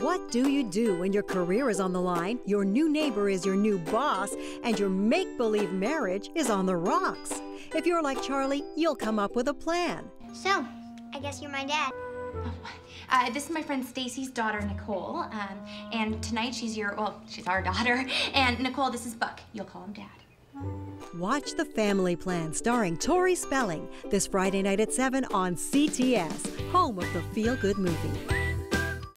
what do you do when your career is on the line, your new neighbor is your new boss, and your make believe marriage is on the rocks? If you're like Charlie, you'll come up with a plan. So, I guess you're my dad. Uh, this is my friend Stacy's daughter, Nicole. Um, and tonight she's your, well, she's our daughter. And Nicole, this is Buck. You'll call him Dad. Watch The Family Plan starring Tori Spelling this Friday night at 7 on CTS, home of the Feel Good Movie.